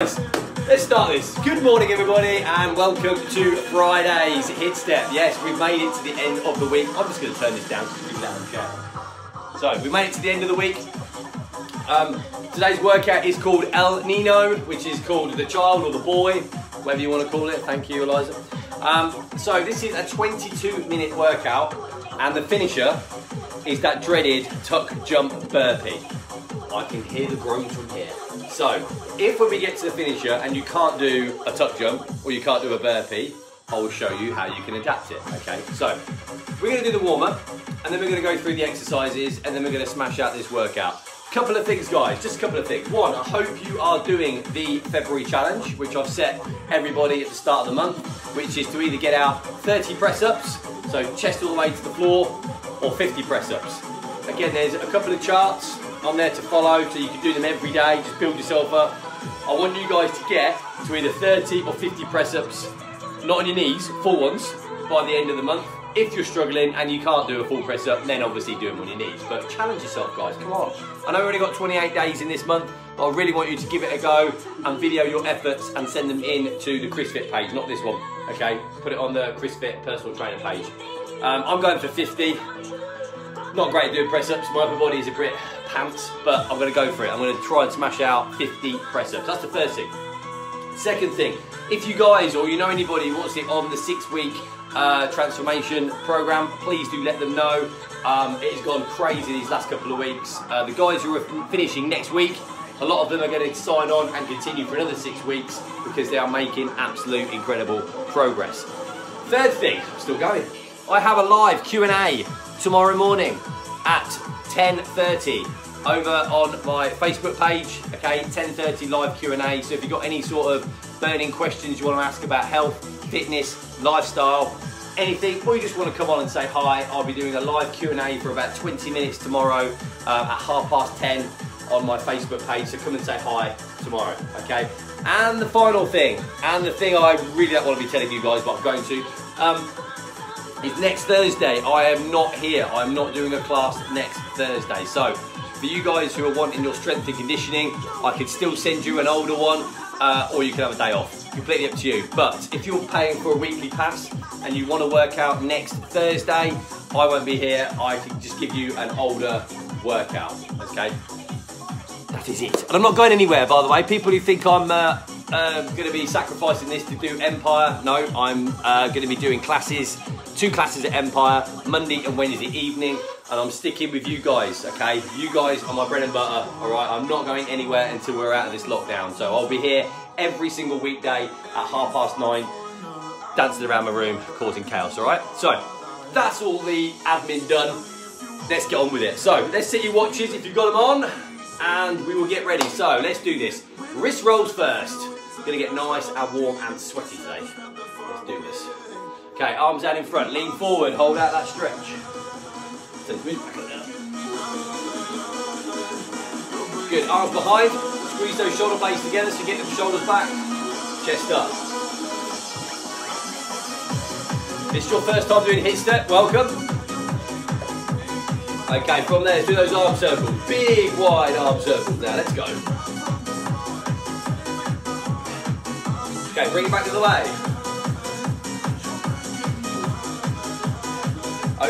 Let's start this. Good morning, everybody, and welcome to Friday's Hiitstep. Yes, we've made it to the end of the week. I'm just going to turn this down because and chat. So, we made it to the end of the week. Um, today's workout is called El Nino, which is called the child or the boy, whatever you want to call it. Thank you, Eliza. Um, so, this is a 22 minute workout, and the finisher is that dreaded tuck jump burpee. I can hear the groans from here. So, if when we get to the finisher and you can't do a tuck jump or you can't do a burpee, I will show you how you can adapt it. Okay, so we're to do the warm up and then we're to go through the exercises and then we're to smash out this workout. Couple of things, guys, just a couple of things. One, I hope you are doing the February challenge, which I've set everybody at the start of the month, which is to either get out 30 press ups, so chest all the way to the floor, or 50 press ups. Again, there's a couple of charts on there to follow, so you can do them every day, just build yourself up. I want you guys to get to either 30 or 50 press ups, not on your knees, full ones, by the end of the month. If you're struggling and you can't do a full press up, then obviously do them on your knees. But challenge yourself, guys, come on. I know we've only got 28 days in this month, but I really want you to give it a go and video your efforts and send them in to the ChrisFit page, not this one, okay? Put it on the ChrisFit personal trainer page. Um, I'm going for 50. Not great at doing press ups, my upper body is a bit pants, but I'm to go for it. I'm going to try and smash out 50 press ups. That's the first thing. Second thing, if you guys or you know anybody wants it on the six week uh, transformation program, please do let them know. Um, it has gone crazy these last couple of weeks. Uh, the guys who are finishing next week, a lot of them are going to sign on and continue for another six weeks because they are making absolute incredible progress. Third thing, still going. I have a live Q&A tomorrow morning at 10.30 over on my Facebook page, okay, 10.30 live Q&A. So if you've got any sort of burning questions you want to ask about health, fitness, lifestyle, anything, or you just want to come on and say hi, I'll be doing a live Q&A for about 20 minutes tomorrow um, at half past 10 on my Facebook page. So come and say hi tomorrow, okay? And the final thing, and the thing I really don't want to be telling you guys, but I'm going to, um, is next Thursday. I am not here. I'm not doing a class next Thursday. So for you guys who are wanting your strength and conditioning, I could still send you an older one uh, or you can have a day off. Completely up to you. But if you're paying for a weekly pass and you want to work out next Thursday, I won't be here. I can just give you an older workout. Okay? That is it. And I'm not going anywhere, by the way. People who think I'm uh, uh, going to be sacrificing this to do Empire, no, I'm uh, going to be doing classes two classes at Empire, Monday and Wednesday evening, and I'm sticking with you guys, okay? You guys are my bread and butter, all right? I'm not going anywhere until we're out of this lockdown, so I'll be here every single weekday at half past nine, dancing around my room, causing chaos, all right? So, that's all the admin done. Let's get on with it. So, let's set your watches if you've got them on, and we will get ready. So, let's do this. Wrist rolls first. Gonna get nice and warm and sweaty today. Let's do this. Okay, arms out in front, lean forward, hold out that stretch. Good, arms behind, squeeze those shoulder blades together so you get them shoulders back, chest up. If it's your first time doing Hiitstep, welcome. Okay, from there, do those arm circles. Big, wide arm circles now, let's go. Okay, bring it back to the way.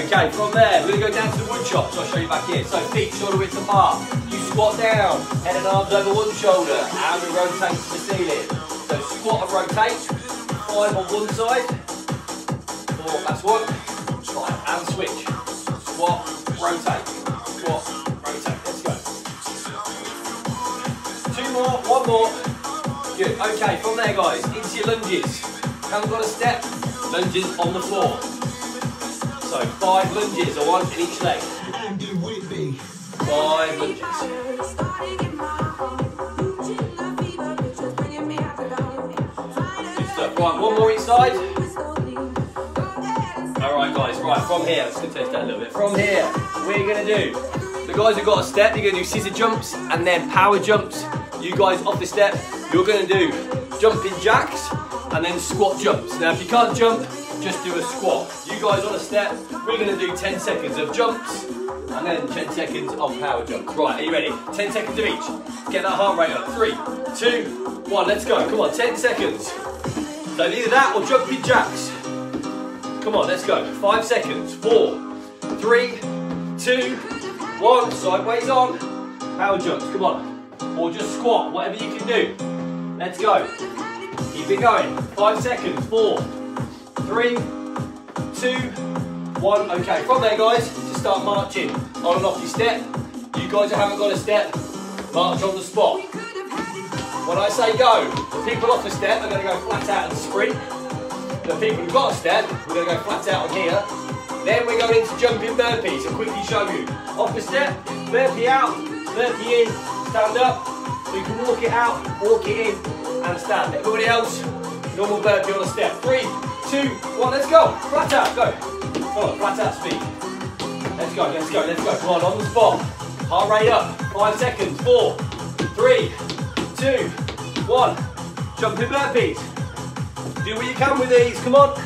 Okay, from there, we're to go down to the wood chop, so I'll show you back here. So feet shoulder width apart. Squat down, head and arms over one shoulder, and we rotate to the ceiling. So squat and rotate, five on one side, four, that's one, five, and switch. Squat, rotate, squat, rotate, let's go. Two more, one more. Good, okay, from there guys, into your lunges. Haven't got a step, lunges on the floor. So five lunges, or one in each leg. Good stuff. Right, one more each side. Alright guys, right, from here, let's go test that a little bit. From here, we're gonna do, the guys who've got a step, you're gonna do scissor jumps and then power jumps. You guys off the step, you're gonna do jumping jacks and then squat jumps. Now if you can't jump, just do a squat. You guys on a step, we're gonna do 10 seconds of jumps, and then 10 seconds of power jumps. Right, are you ready? 10 seconds of each. Get that heart rate up. Three, two, one, let's go. Come on, 10 seconds. So either that or jumping jacks. Come on, let's go. Five seconds. Four, three, two, one. Sideways on. Power jumps, come on. Or just squat, whatever you can do. Let's go. Keep it going. Five seconds. Four, three, two, one. Okay, from there, guys, start marching on and off your step. You guys who haven't got a step, march on the spot. When I say go, the people off the step are going to go flat out and sprint. The people who've got a step, we're going to go flat out on here. Then we're going into jumping burpees. I'll quickly show you. Off the step, burpee out, burpee in, stand up. So you can walk it out, walk it in, and stand. Everybody else, normal burpee on a step. Three, two, one, let's go. Flat out, go. Come flat out speed. Let's go, let's go, let's go. Come on, on the spot. Heart rate up. Five seconds. Four, three, two, one. Jumping burpees. Do what you can with these, come on.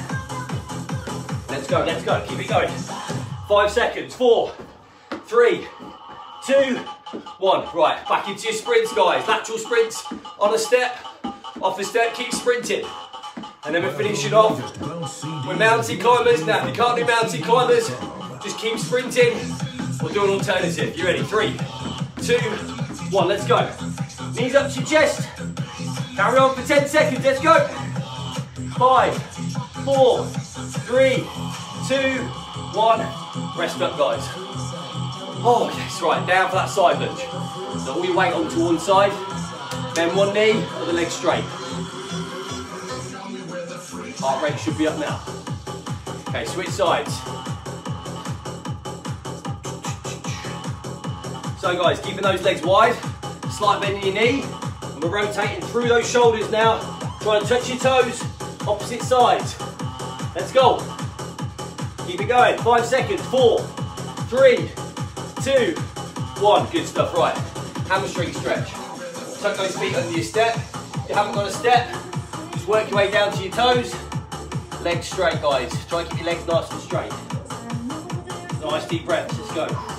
Let's go, let's go, keep it going. Five seconds. Four, three, two, one. Right, back into your sprints, guys. Lateral sprints on a step. Off the step, keep sprinting. And then we're finishing off with mountain climbers. Now, if you can't do mountain climbers, just keep sprinting. We'll do an alternative. You ready? Three, two, one. Let's go. Knees up to your chest. Carry on for 10 seconds. Let's go. Five, four, three, two, one. Rest up, guys. Oh, yes, right. Down for that side lunge. So all your weight onto one side. Then one knee or the leg straight. Heart rate should be up now. Okay, switch sides. So guys, keeping those legs wide, slight bend in your knee, and we're rotating through those shoulders now. Try and touch your toes, opposite sides. Let's go. Keep it going, five seconds, four, three, two, one. Good stuff, right. Hamstring stretch. Tuck those feet under your step. If you haven't got a step, just work your way down to your toes. Legs straight, guys. Try and keep your legs nice and straight. Nice deep breaths, let's go.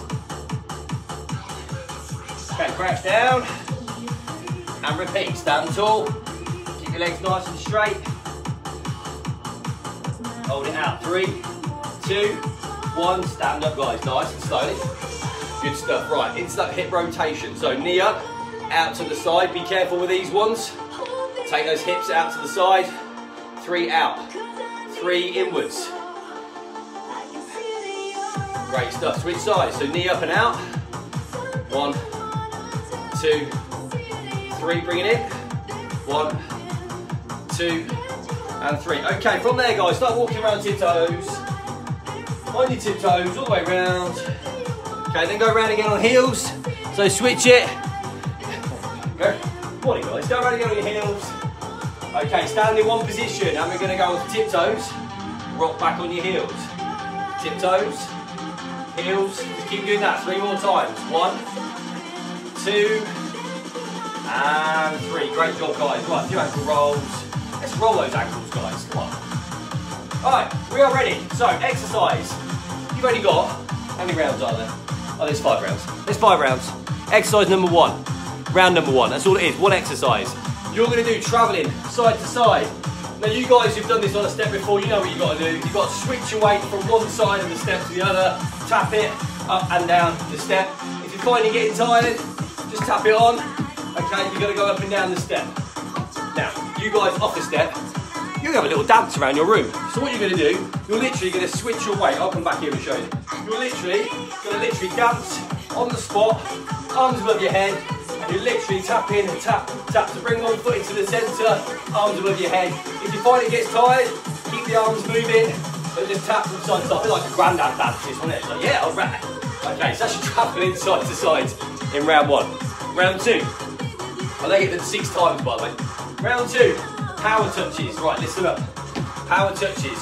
Okay, crouch down. And repeat, stand tall. Keep your legs nice and straight. Hold it out, three, two, one. Stand up, guys, nice and slowly. Good stuff, right, into that hip rotation. So knee up, out to the side. Be careful with these ones. Take those hips out to the side. Three out, three inwards. Great stuff, switch sides. So knee up and out. One, two, three, bring it in. One, two, and three. Okay, from there guys, start walking around tiptoes. On your tiptoes, all the way around. Okay, then go around again on heels. So switch it. Go. Morning guys, go around again on your heels. Okay, stand in one position and we're gonna go on tiptoes. Rock back on your heels. Tiptoes, heels, just keep doing that three more times. One, two, and three. Great job guys. Right, a few ankle rolls. Let's roll those ankles guys, come on. Alright, we are ready. So, exercise. You've only got, how many rounds are there? Oh, there's five rounds. There's five rounds. Exercise number one. Round number one. That's all it is. One exercise. You're going to do travelling side to side. Now, you guys who've done this on a step before, you know what you've got to do. You've got to switch your weight from one side of the step to the other. Tap it up and down the step. If you're finding getting tired, just tap it on. Okay, you've got to go up and down the step. Now, you guys off the step, you're to have a little dance around your room. So what you're to do, you're literally to switch your weight. I'll come back here and show you. You're literally to literally dance on the spot, arms above your head, and you're literally tap in and tap, tap. to bring one foot into the centre, arms above your head. If you find it gets tired, keep the arms moving, and just tap from side to side. Bit like a granddad dance, isn't it? It's like, yeah, alright. Okay, so that's travelling side to side in round one. Round two. I think it six times by the way. Round two, power touches. Right, listen up. Power touches.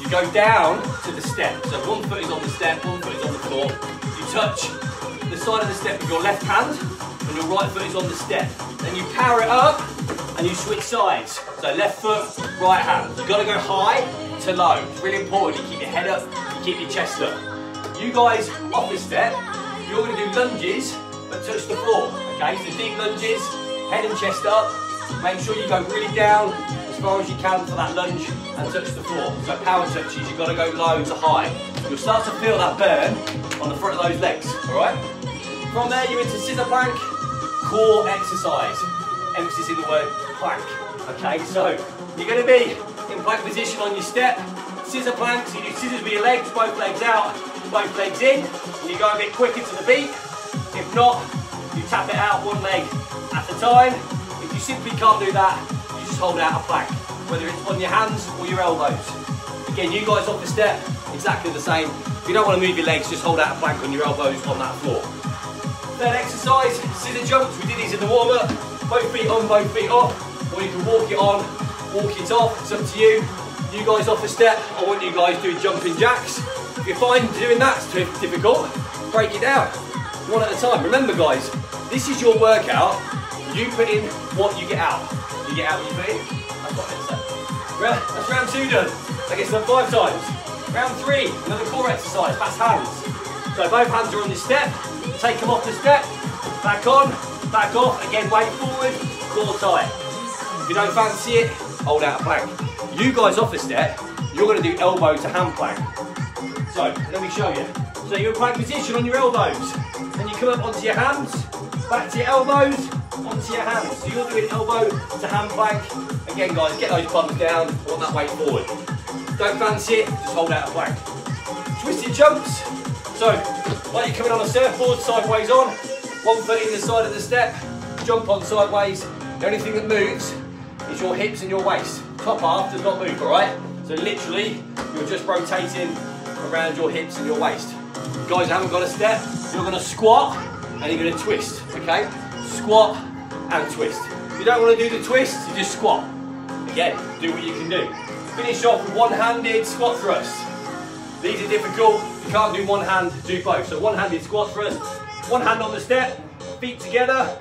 You go down to the step. So one foot is on the step, one foot is on the floor. You touch the side of the step with your left hand, and your right foot is on the step. Then you power it up, and you switch sides. So left foot, right hand. You've got to go high to low. It's really important. You keep your head up, you keep your chest up. You guys off the step, you're going to do lunges, but touch the floor. Okay, so deep lunges, head and chest up. Make sure you go really down as far as you can for that lunge and touch the floor. So power touches, you've got to go low to high. You'll start to feel that burn on the front of those legs, all right? From there, you're into scissor plank, core exercise. Emphasis in the word plank. Okay, so you're going to be in plank position on your step. Scissor planks, you do scissors with your legs, both legs out, both legs in. You go a bit quicker to the beat. If not, you tap it out one leg at a time. If you simply can't do that, you just hold out a plank, whether it's on your hands or your elbows. Again, you guys off the step, exactly the same. If you don't want to move your legs, just hold out a plank on your elbows on that floor. Third exercise, scissor jumps. We did these in the warm up. Both feet on, both feet off. Or you can walk it on, walk it off. It's up to you. You guys off the step. I want you guys doing jumping jacks. If you find doing that's too difficult, break it down. One at a time. Remember guys, this is your workout. You put in what you get out. You get out what you put in. That's what I say. That's round two done. I guess done five times. Round three, another core exercise, that's hands. So both hands are on the step, take them off the step, back on, back off, again weight forward, core tight. If you don't fancy it, hold out a plank. You guys off the step, you're gonna do elbow to hand plank. So, let me show you. So you're in plank position on your elbows, Then you come up onto your hands, back to your elbows, onto your hands. So you're doing elbow to hand plank. Again guys, get those bums down, want that weight forward. Don't fancy it, just hold out a plank. Twisted jumps. So, like you're coming on a surfboard, sideways on, one foot in the side of the step, jump on sideways. The only thing that moves is your hips and your waist. Top half does not move, all right? So literally, you're just rotating around your hips and your waist. Guys haven't got a step, you're gonna squat and you're gonna twist, okay? Squat and twist. If you don't wanna do the twist, you just squat. Again, do what you can do. Finish off with one-handed squat thrust. These are difficult. If you can't do one hand, do both. So one-handed squat thrust, one hand on the step, feet together,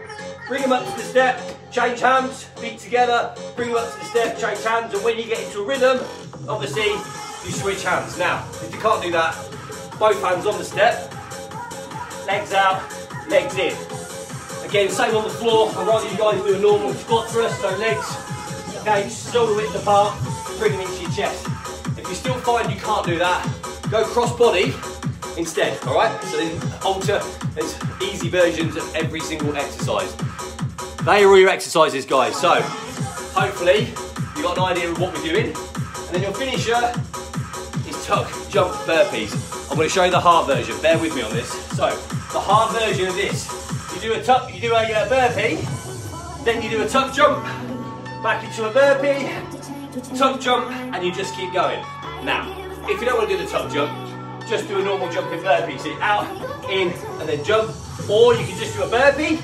bring them up to the step, change hands, feet together, bring them up to the step, change hands, and when you get into a rhythm, obviously, you switch hands. Now, if you can't do that, both hands on the step, legs out, legs in. Again, same on the floor. I'd rather you guys do a normal squat thrust, so legs, okay, shoulder width apart, bring them into your chest. If you still find you can't do that, go cross body instead, all right? So then alter, there's easy versions of every single exercise. They are all your exercises, guys. So hopefully you got an idea of what we're doing. And then your finisher is tuck, jump, burpees. I'm gonna show you the hard version. Bear with me on this. So the hard version of this, you do a tuck, you do a uh, burpee, then you do a tuck jump, back into a burpee, tuck jump, and you just keep going. Now, if you don't want to do the tuck jump, just do a normal jumping burpee. So out, in, and then jump. Or you can just do a burpee,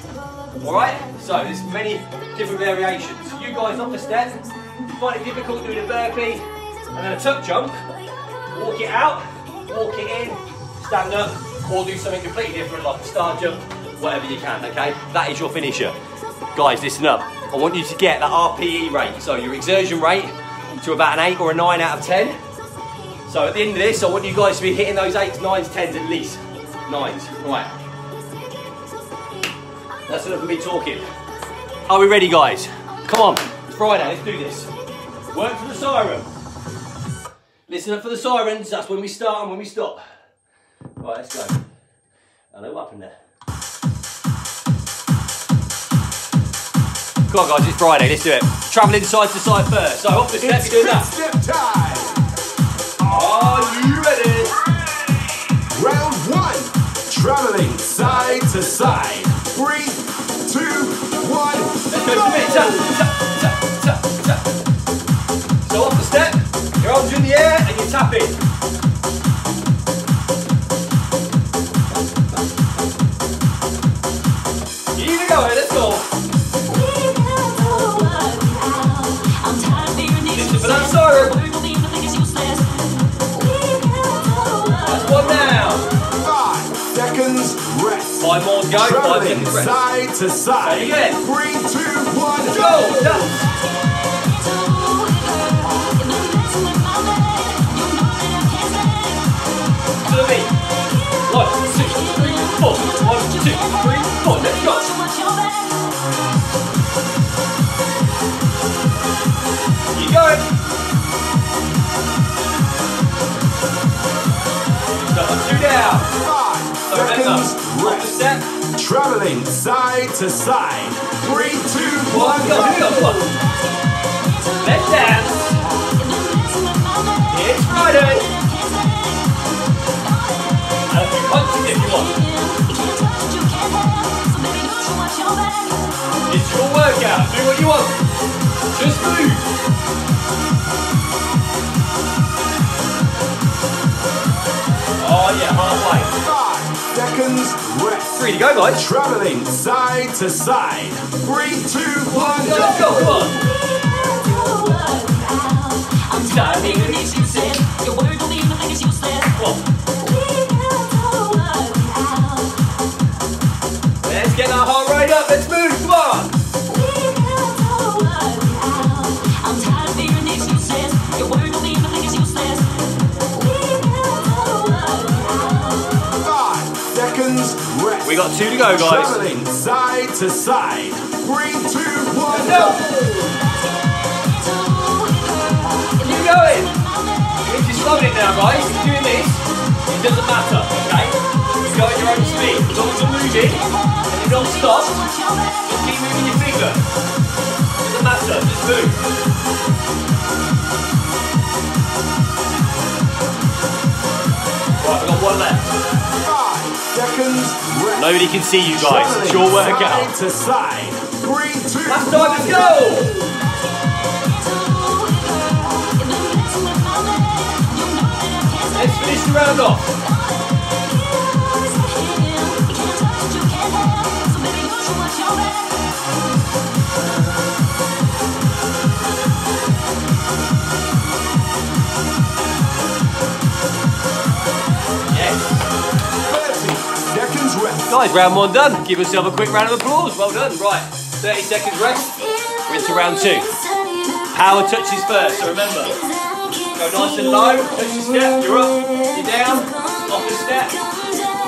all right? So there's many different variations. You guys off the step, find it difficult doing a burpee, and then a tuck jump, walk it out, walk it in, stand up, or do something completely different like a star jump, whatever you can, okay? That is your finisher. Guys, listen up. I want you to get that RPE rate, so your exertion rate, to about an 8 or a 9 out of 10. So at the end of this, I want you guys to be hitting those 8s, 9s, 10s at least. 9s, right. That's enough of me talking. Are we ready, guys? Come on, Friday, let's do this. Work for the siren. Listen up for the sirens, that's when we start and when we stop. Right, let's go. Hello, what happened there? Come on guys, it's Friday, let's do it. Travelling side to side first. So off the step, you're doing that. Step time. Are you ready? Round one. Traveling side to side. Three, two, one. Let's go to Five more five minutes rest. side to side. Again. Three, two, one, go! go. One, two, three, four. One, two, three, four. Let's go. Two down. So Seconds side to side. Three, two, one, Go. Let's dance. It's Friday. And if you want. It's your workout. Do what you want. Just move. Oh yeah, halfway. Five seconds rest. Three to go, guys. Traveling side to side. Three, two, one, Go, let's go, come on. Come on. Let's get that heart rate up. Let's move. We got two to go, guys. Traveling side to side. Three, two, one, go. Keep going. If you're slowing it now, guys, if you're doing this, it doesn't matter, okay? You go at your own speed. As long as you're moving and you don't stop, just keep moving your finger. It Doesn't matter, just move. Right, we've got one left. Five seconds rest. Nobody can see you guys. It's your workout. Side to side. Three, two, Last time, let's go! Let's finish the round off. Guys, round one done. Give yourself a quick round of applause. Well done. Right, 30 seconds rest. We're into round two. Power touches first, so remember. Go nice and low, touch your step, you're up, you're down, off the step,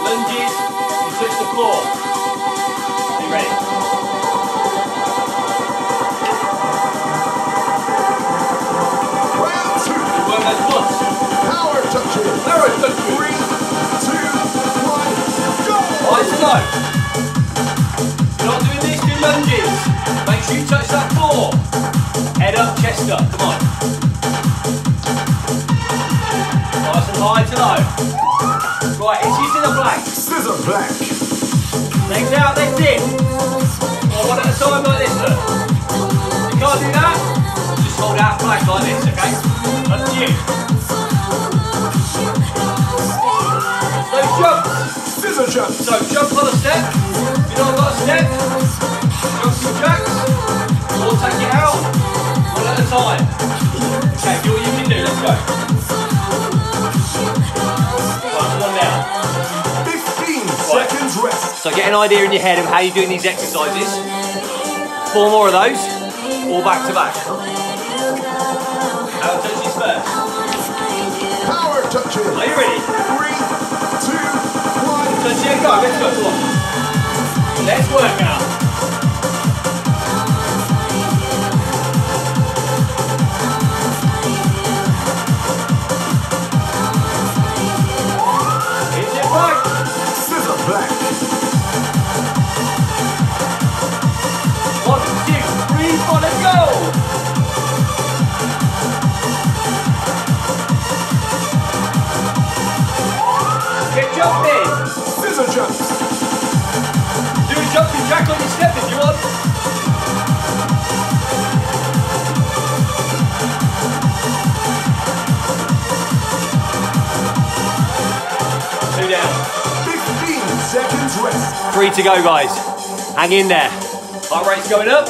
lunges, you touch the floor. Are you ready? Round two. Work those quads. Power touches. Power touches. You're not doing these do lunges. Make sure you touch that floor. Head up, chest up, come on. Nice and high to low. Right, it's using the blank. Scissor plank. Legs out, legs in. Or one at a time like this, look. You can't do that, just hold out plank like this, okay? Up to you. Those jumps. Jump. So jump on a step. If you've not got a step, jump some jacks. Or take it out. One at a time. Okay, do what you can do, let's go. Right, one down. 15 seconds rest. So get an idea in your head of how you're doing these exercises. Four more of those, all back to back. It, go, let's go, come on. Let's work out. Hit it back. Scissor plank. One, two, three, four, let's go! Get jumping! Scissor jumps. Do a jumping jack on your step if you want. Two down. 15 seconds rest. Three to go, guys. Hang in there. Heart rate's going up.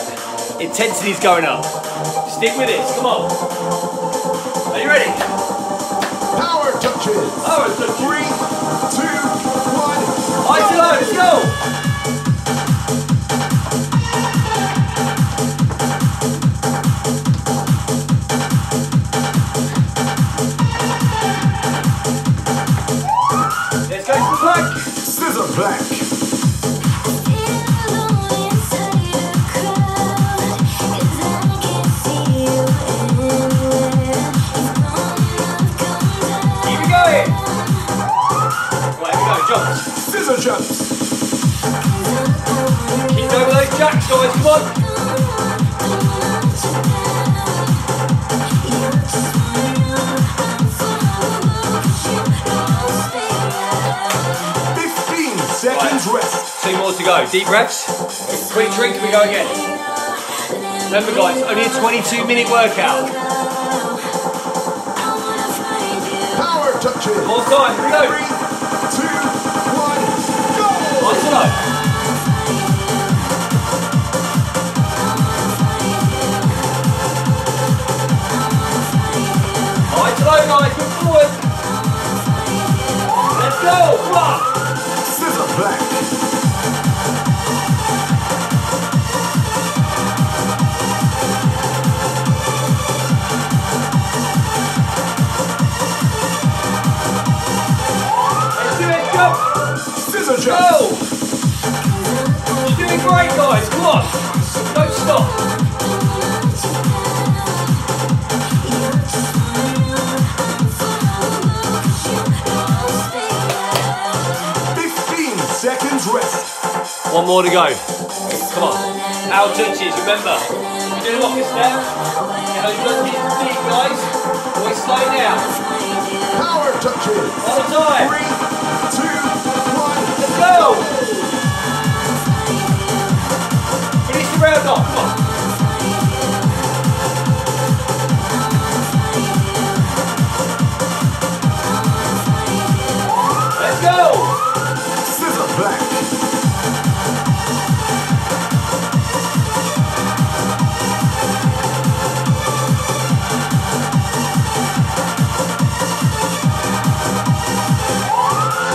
Intensity's going up. Stick with this. Come on. Go to the plank. Scissor plank. Keep it going. Right, here we go. Jump. Scissor jumps. on. Two more to go. Deep breaths. Quick drink and we go again. Remember guys, only a 22 minute workout. Power touches. More time, here we go. Three, two, one, go! Nice and low. Nice and low guys, move forward. Let's go, come on. Scissor plank. Let's do it, go. Scissor Go! jump. You're doing great, guys. Come on. Don't stop. Fifteen seconds rest. One more to go. Come on. Out touches, remember. You're doing a step. Get those lunges deep, guys. Always slow down. Power touches. One time. Three, two, one. Let's go. Finish the round off. Come on. Let's go. Scissor plank.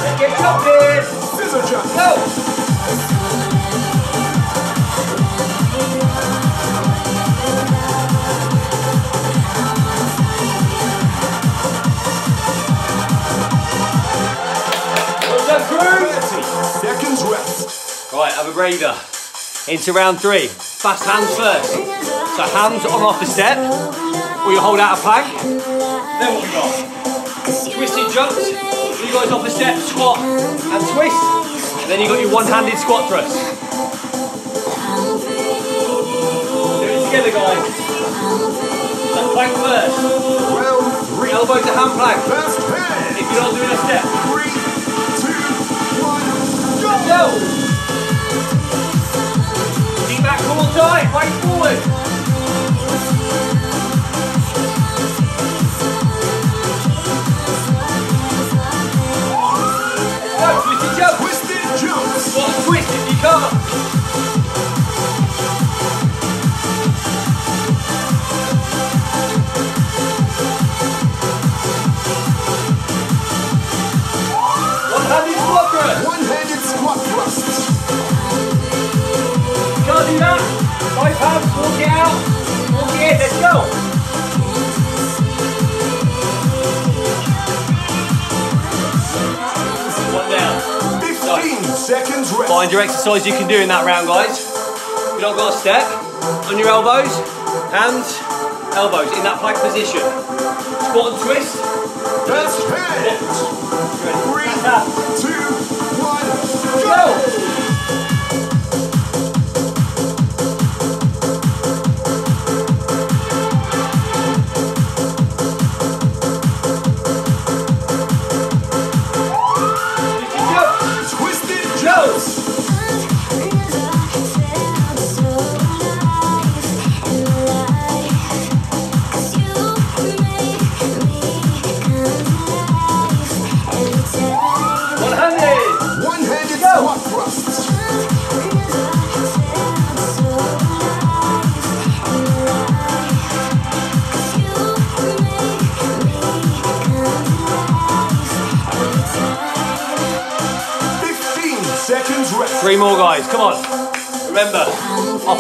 Let's get jumping. Right, have a breather. Into round three. Fast hands first. So hands on off the step, or you hold out a plank. Then what we got? Twisted jumps. You guys off the step, squat and twist. And then you got your one-handed squat thrust. Do it together, guys. So plank first. Round three. Elbow to hand plank. Hand. If you're not doing a step. Three, two, one, go! Go! Keep back core tight, weight forward. Can't do that. Both hands, walk it out. Walk it in, let's go. One down. 15 seconds rest. Find your exercise you can do in that round, guys. If you don't got a step, on your elbows, hands, elbows in that plank position. Squat and twist. Fast hand. Three,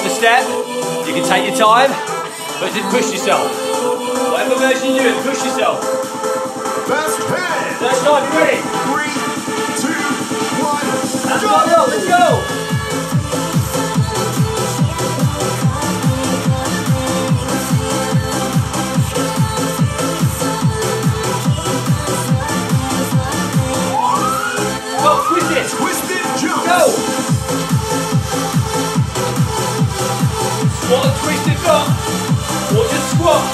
the step, you can take your time, but just push yourself. Whatever version you do, push yourself. Fast hand. Let's go. You ready? Three, two, one, Let's go! Let's go. Twist it. Twisted jumps. Go. Squat.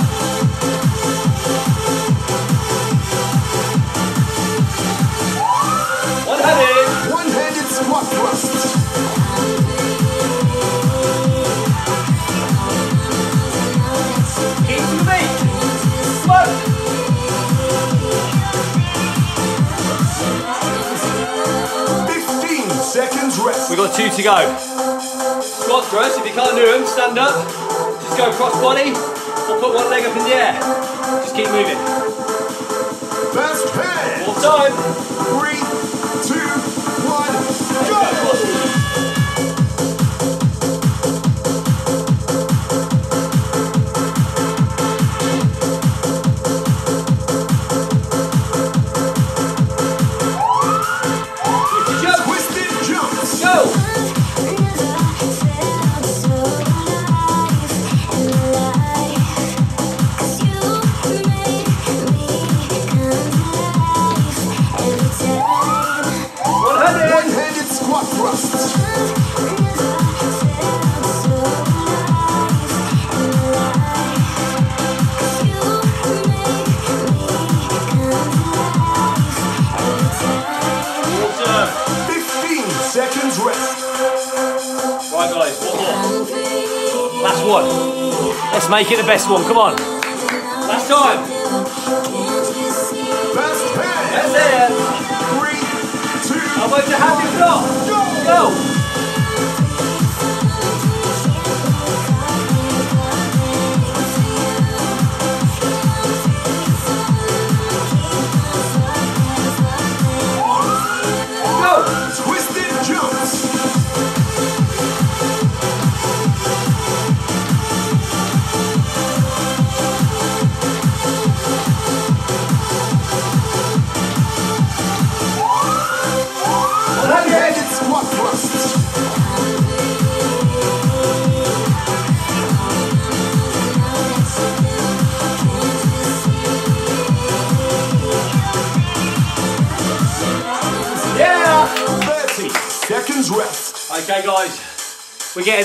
One handed. One-handed squat thrusts. Keep to the beat. Slow. Fifteen seconds rest. We've got two to go. Squat thrust, if you can't do them, stand up. Just go cross body or put one leg up in the air. Just keep moving. Best hand. More time. Three, one. Let's make it the best one. Come on. Last time. That's it. Three, two, Elbow to hand it up. go! Go.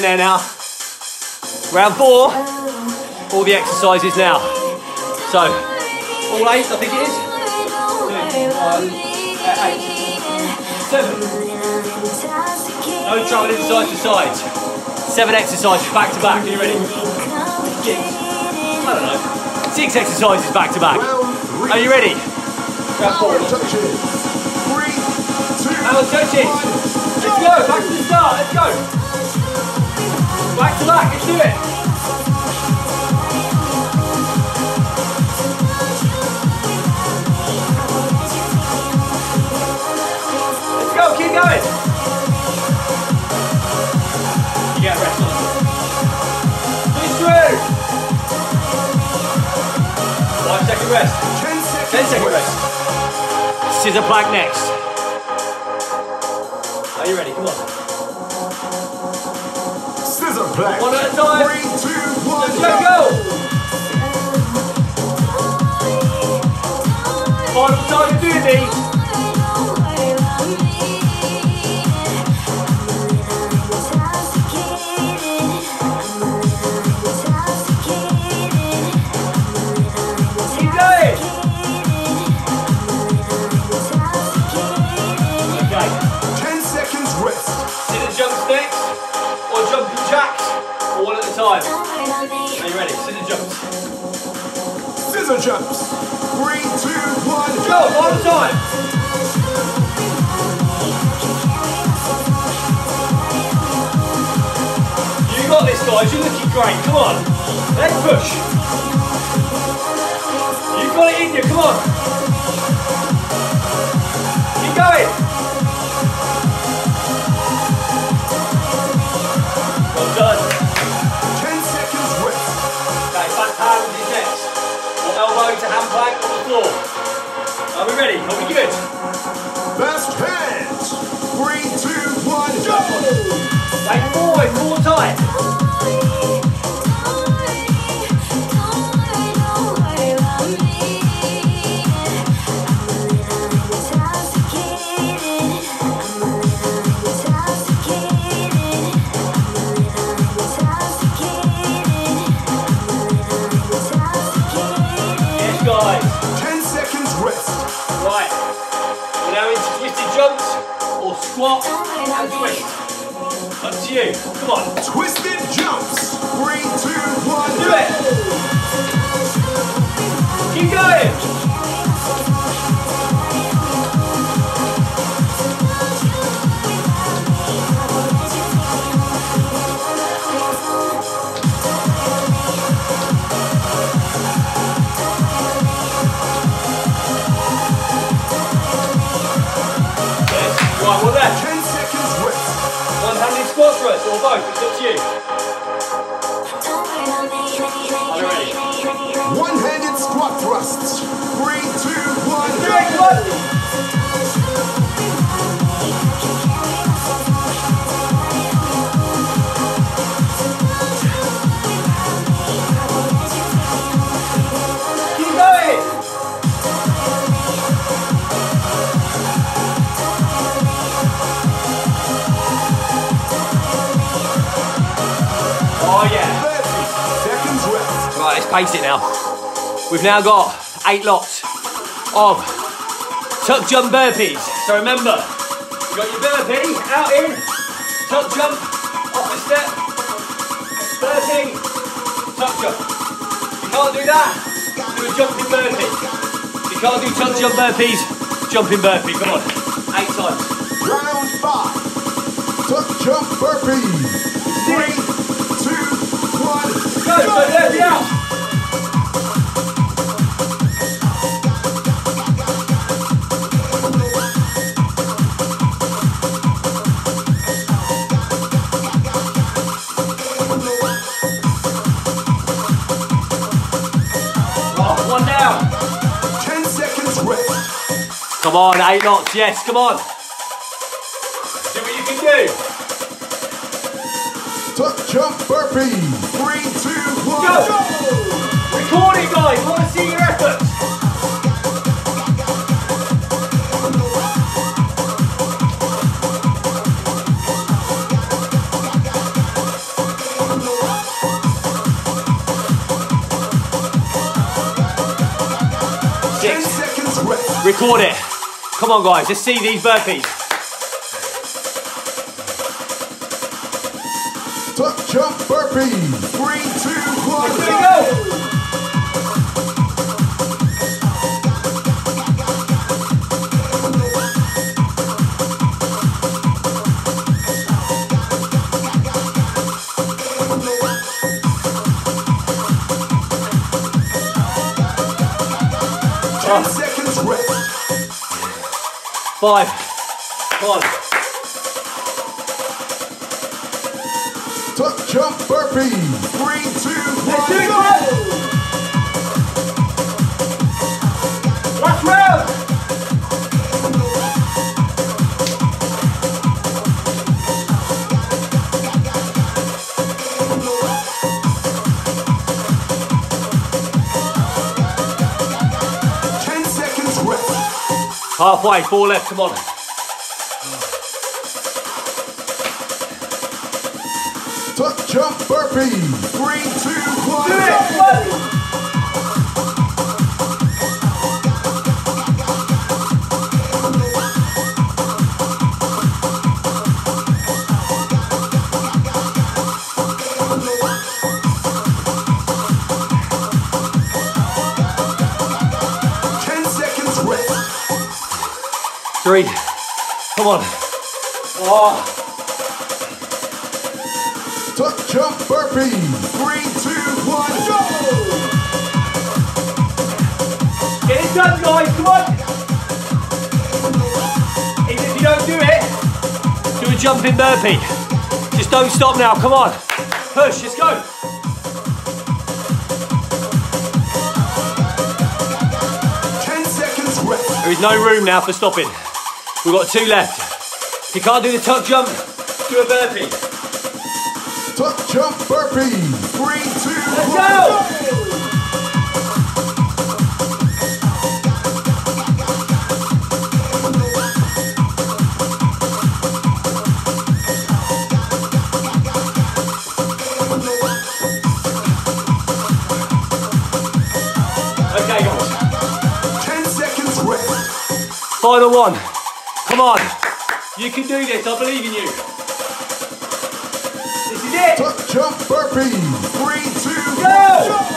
There now. Round four. All the exercises now. So, all eight, I think it is. Two, one, eight, seven. No travelling side to side. Seven exercises back to back. Are you ready? Six. I don't know. Six exercises back to back. Are you ready? Round four. Three, two, Power touches. one, Let's go. Back to the start. Let's go. Back to back. Let's do it. Let's go. Keep going. You get a rest on. Push through. Five second rest. 10 seconds 10 second rest. rest. Scissor plank next. Are you ready? Come on. One at a time. Jumps. Three, two, one, Go, at time. You got this, guys. You're looking great. Come on. Let's push. You got it in you. Come on. Go. Are we ready? Are we good? You. Come on. Twisted jumps. Three, two, one, Do it. Keep going. Thrust. It's up to you. Are you ready? One-handed squat thrusts. Three, two, one, go. Pace it now. We've now got eight lots of tuck jump burpees. So remember, you got your burpee out in, tuck jump, off the step, burpee, tuck jump. You can't do that, do a jumping burpee. You can't do tuck jump burpees, jumping burpee. Come on, eight times. Round five. Tuck jump burpees. Three, two, one, Go, so burpee out. Oh, Come on, eight lots, yes, come on. Do what you can do. Tuck jump burpees. Three, two, one, Go. go. Record it, guys. I want to see your efforts. Ten Six. seconds rest. Record it. Come on, guys. Let's see these burpees. Tuck jump burpees. Three, two, one, Here we go. go. Ten seconds rest. Five. Come on. Tuck jump burpees. Three, two, it, go. Halfway. Four left. Come on. Tuck jump burpees. Three, two, one, Do it. Come on. Oh. Tuck jump burpees. Three, two, one, go. Get it done, guys. Come on. Even if you don't do it, do a jumping burpee. Just don't stop now. Come on. Push. Let's go. Ten seconds rest. There is no room now for stopping. We've got two left. If you can't do the tuck jump, do a burpee. Tuck jump burpees. Three, two, Let's one, go. Okay, guys. Ten seconds rest. Final one. Come on. You can do this. I believe in you. This is it. Tuck jump burpee. Three, two, Go! one,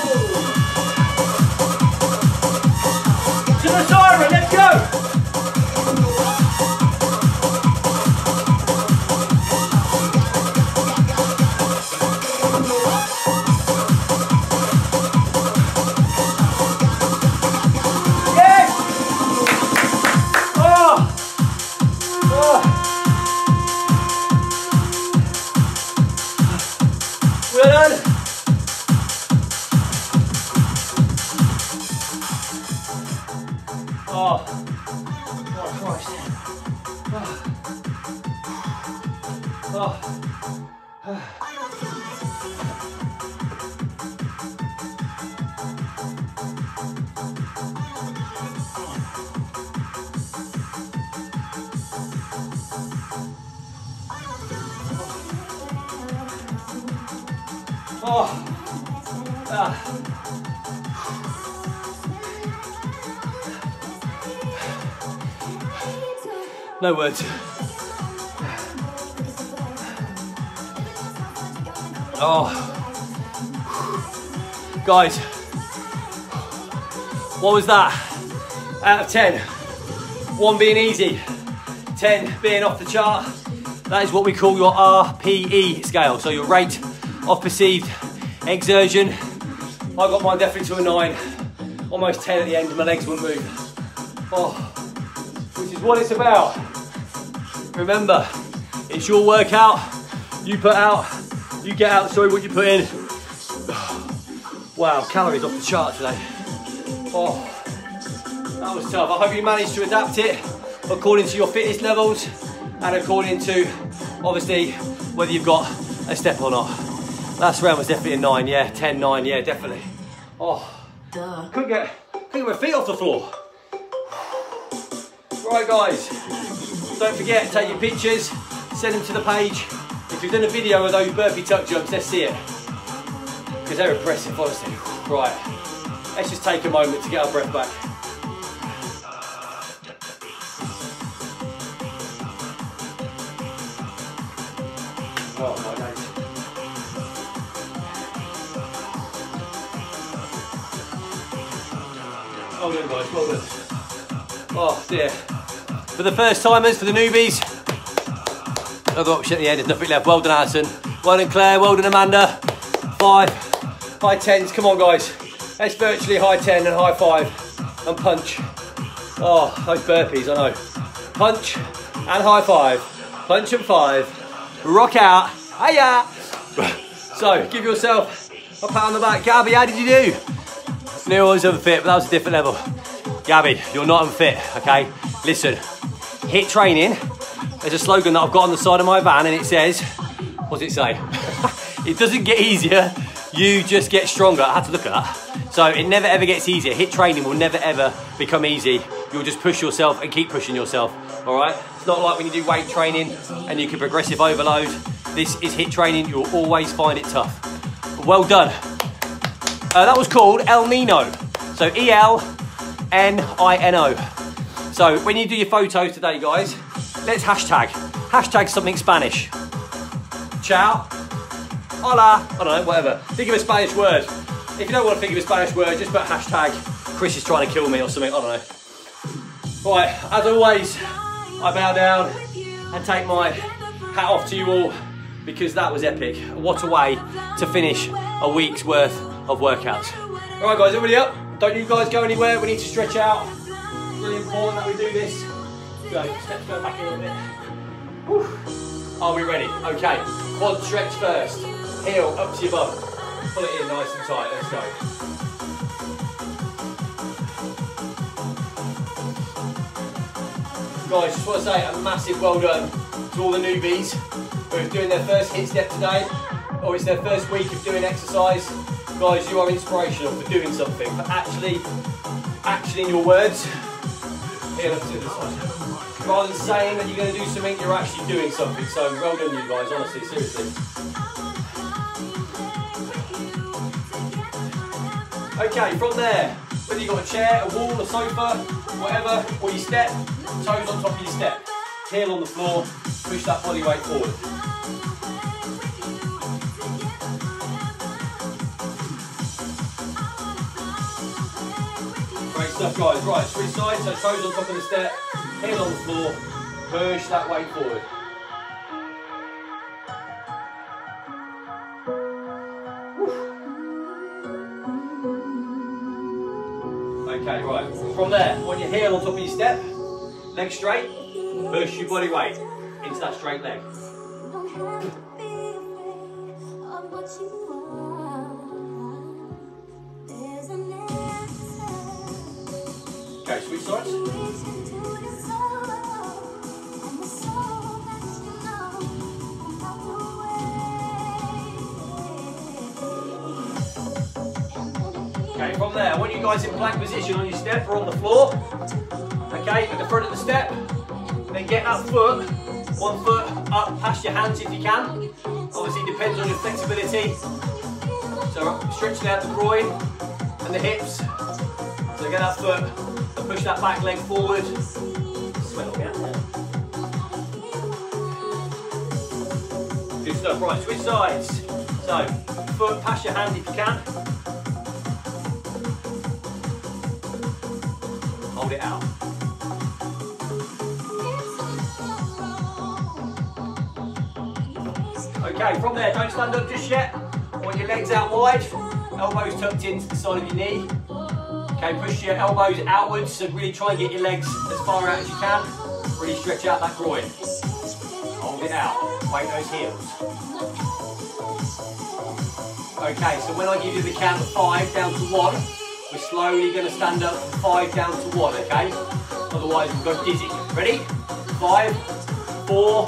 No words. Oh. Guys, what was that? Out of 10. One being easy, 10 being off the chart. That is what we call your RPE scale, so your rate of perceived exertion. I got mine definitely to a 9, almost 10 at the end, my legs wouldn't move. Oh, which is what it's about. Remember, it's your workout, you put out, you get out, sorry, what you put in. Wow, calories off the chart today. Oh, that was tough. I hope you managed to adapt it according to your fitness levels and according to, obviously, whether you've got a step or not. Last round was definitely a 9, yeah, 10, 9, yeah, definitely. Oh, couldn't get, couldn't get my feet off the floor. Right, guys, don't forget take your pictures, send them to the page. If you've done a video of those burpee tuck jumps, let's see it. Because they're impressive, honestly. Right, let's just take a moment to get our breath back. Oh my days. Well done, guys, well done. Oh dear. For the first timers, for the newbies, I've at the end, there's nothing left. Well done, Alison. Well done, Claire. Well done, Amanda. Five. High tens. Come on, guys. That's virtually high ten and high five. And punch. Oh, those burpees, I know. Punch and high five. Punch and five. Rock out. Hiya. So, give yourself a pat on the back. Gabby, how did you do? I was unfit, but that was a different level. Gabby, you're not unfit, okay? Listen, HIIT training. There's a slogan that I've got on the side of my van and it says, what does it say? it doesn't get easier, you just get stronger. I had to look at that. So it never ever gets easier. HIIT training will never ever become easy. You'll just push yourself and keep pushing yourself, all right? It's not like when you do weight training and you can progressive overload. This is HIIT training, you'll always find it tough. Well done. Uh, that was called El Nino. So E L N I N O. So when you do your photos today, guys, let's hashtag. Hashtag something Spanish. Ciao. Hola. I don't know, whatever. Think of a Spanish word. If you don't want to think of a Spanish word, just put hashtag Chris is trying to kill me or something. I don't know. Right, as always, I bow down and take my hat off to you all because that was epic. What a way to finish a week's worth of workouts. All right, guys, everybody up. Don't you guys go anywhere. We need to stretch out. Really important that we do this. Go, steps go back a little bit. Whew. Are we ready? Okay, quad stretch first. Heel up to your bum. Pull it in nice and tight. Let's go. Guys, just want to say a massive well done to all the newbies who are doing their first Hiitstep today, or it's their first week of doing exercise. Guys, you are inspirational for doing something, for actually actioning your words. This one. Rather than saying that you're going to do something, you're actually doing something. So well done, you guys. Honestly, seriously. Okay, from there, whether you've got a chair, a wall, a sofa, whatever, or you step, toes on top of your step. heel on the floor, push that body weight forward. Stuff, guys. Right, three sides, so toes on top of the step, heel on the floor, push that weight forward. Okay, right. From there, on your heel on top of your step, leg straight, push your body weight into that straight leg. Okay, switch sides. Okay, from there, want you guys in plank position on your step or on the floor. Okay, at the front of the step. Then get that foot, one foot up past your hands if you can. Obviously, it depends on your flexibility. So, stretching out the groin and the hips. So, get that foot push that back leg forward. Out there. Good stuff. Right, switch sides. So, foot past your hand if you can. Hold it out. Okay, from there, don't stand up just yet. Want your legs out wide, elbows tucked into the side of your knee. Okay, push your elbows outwards, so really try and get your legs as far out as you can. Really stretch out that groin. Hold it out, weight those heels. Okay, so when I give you the count of five down to one, we're slowly going to stand up five down to one, okay? Otherwise we'll go dizzy. Ready? Five, four,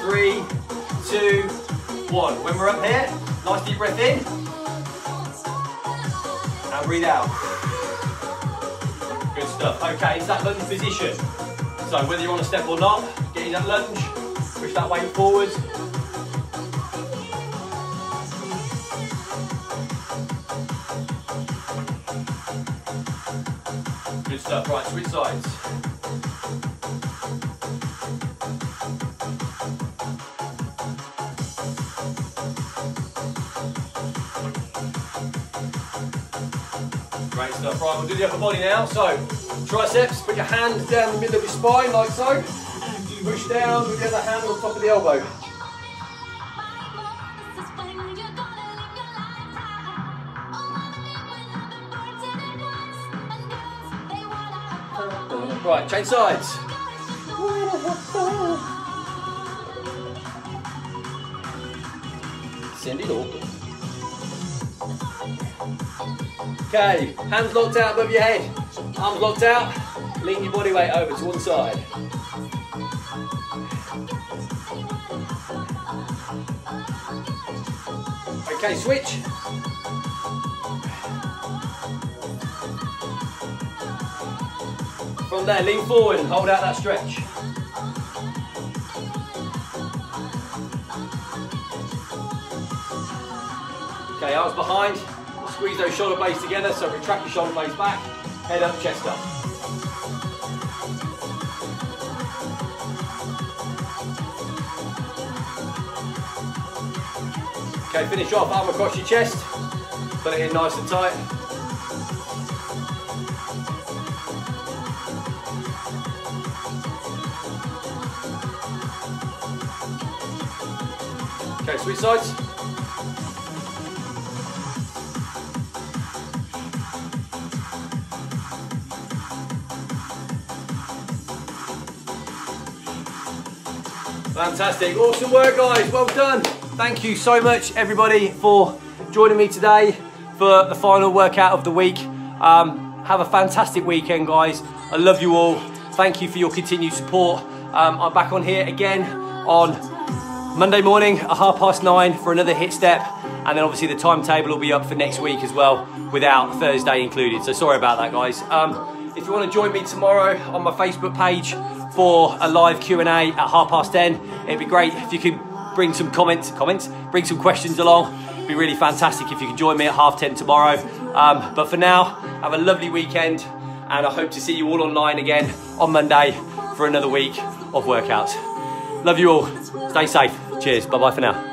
three, two, one. When we're up here, nice deep breath in. And breathe out. Okay, it's that lunge position. So whether you're on a step or not, get in that lunge, push that weight forward. Good stuff. Right, switch sides. Great stuff. Right, we'll do the upper body now. So, triceps, put your hand down the middle of your spine like so. Push down with the other hand on top of the elbow. Right, change sides. Cyndi Lauper. Okay, hands locked out above your head. Arms locked out. Lean your body weight over to one side. Okay, switch. From there, lean forward and hold out that stretch. Okay, arms behind. Squeeze those shoulder blades together, so retract your shoulder blades back. Head up, chest up. Okay, finish off, arm across your chest. Put it in nice and tight. Okay, switch sides. Fantastic, awesome work guys, well done. Thank you so much everybody for joining me today for the final workout of the week. Um, have a fantastic weekend guys, I love you all. Thank you for your continued support. Um, I'm back on here again on Monday morning at half past nine for another Hiitstep and then obviously the timetable will be up for next week as well without Thursday included so sorry about that guys um, if you want to join me tomorrow on my Facebook page for a live Q&A at half past 10 it'd be great if you could bring some comments comments bring some questions along it'd be really fantastic if you could join me at half 10 tomorrow um, but for now have a lovely weekend and I hope to see you all online again on Monday for another week of workouts. Love you all. Stay safe. Cheers. Bye bye for now.